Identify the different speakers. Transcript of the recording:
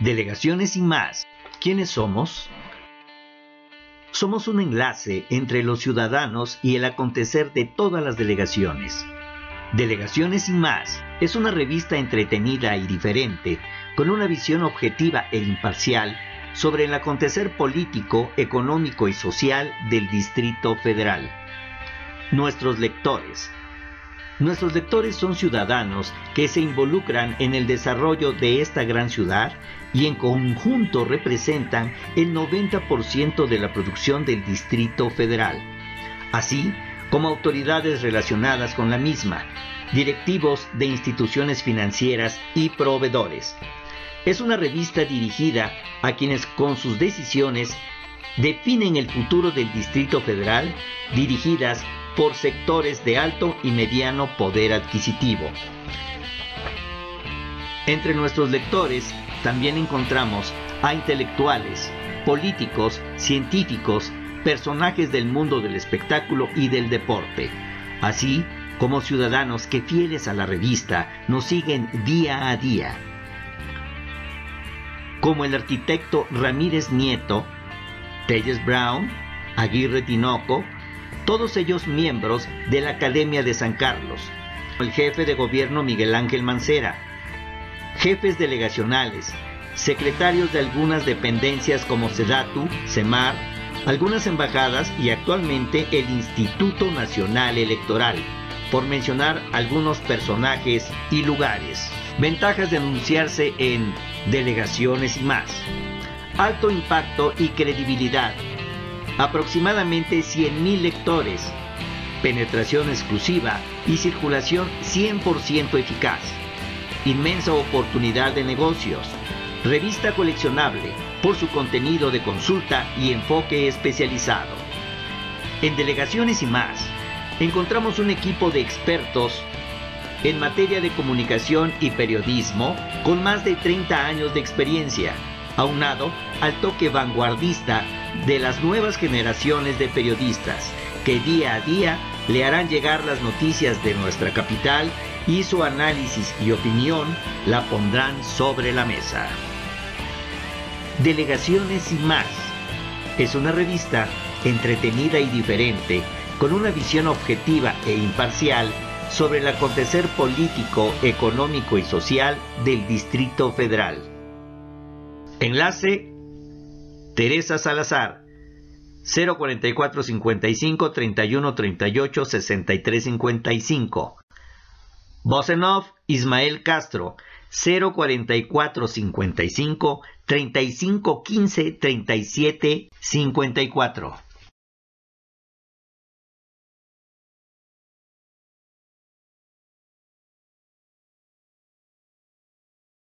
Speaker 1: Delegaciones y más. ¿Quiénes somos? Somos un enlace entre los ciudadanos y el acontecer de todas las delegaciones. Delegaciones y más es una revista entretenida y diferente, con una visión objetiva e imparcial sobre el acontecer político, económico y social del Distrito Federal. Nuestros lectores, Nuestros lectores son ciudadanos que se involucran en el desarrollo de esta gran ciudad y en conjunto representan el 90% de la producción del Distrito Federal, así como autoridades relacionadas con la misma, directivos de instituciones financieras y proveedores. Es una revista dirigida a quienes con sus decisiones definen el futuro del Distrito Federal, dirigidas por sectores de alto y mediano poder adquisitivo. Entre nuestros lectores también encontramos a intelectuales, políticos, científicos, personajes del mundo del espectáculo y del deporte, así como ciudadanos que fieles a la revista nos siguen día a día. Como el arquitecto Ramírez Nieto, Telles Brown, Aguirre Tinoco, todos ellos miembros de la Academia de San Carlos, el jefe de gobierno Miguel Ángel Mancera, jefes delegacionales, secretarios de algunas dependencias como SEDATU, CEMAR, algunas embajadas y actualmente el Instituto Nacional Electoral, por mencionar algunos personajes y lugares. Ventajas de anunciarse en delegaciones y más. Alto impacto y credibilidad aproximadamente 100.000 lectores, penetración exclusiva y circulación 100% eficaz, inmensa oportunidad de negocios, revista coleccionable por su contenido de consulta y enfoque especializado. En delegaciones y más, encontramos un equipo de expertos en materia de comunicación y periodismo con más de 30 años de experiencia, aunado al toque vanguardista de las nuevas generaciones de periodistas que día a día le harán llegar las noticias de nuestra capital y su análisis y opinión la pondrán sobre la mesa. Delegaciones y más. Es una revista entretenida y diferente, con una visión objetiva e imparcial sobre el acontecer político, económico y social del Distrito Federal. Enlace Teresa Salazar. 044 55 31 38 63 55 Voz en off Ismael Castro. 044 55 35 15 37 54